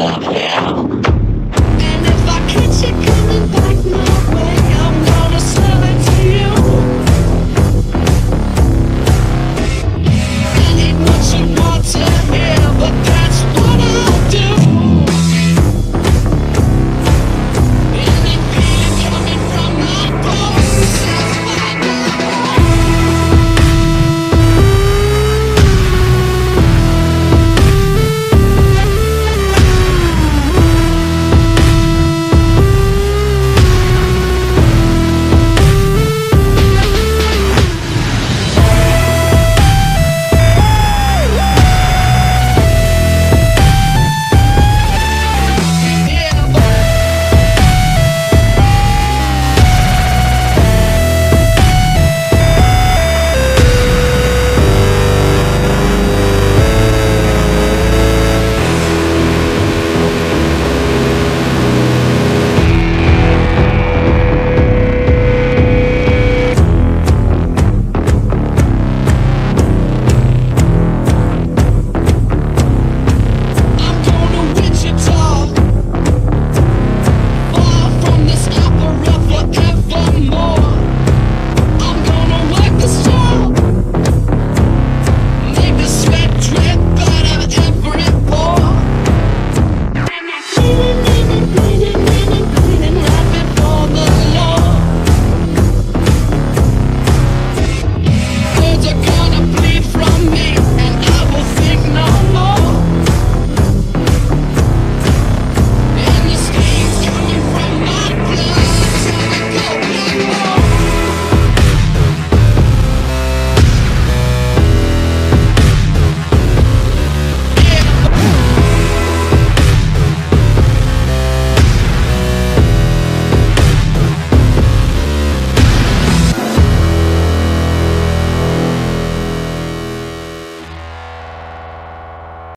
Club.